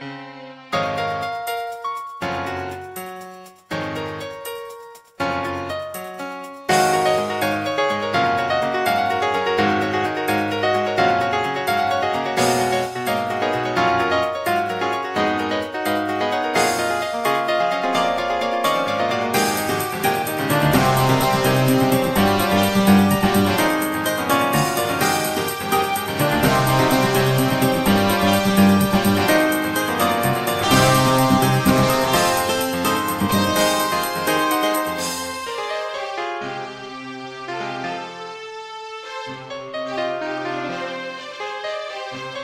Bye. Thank you.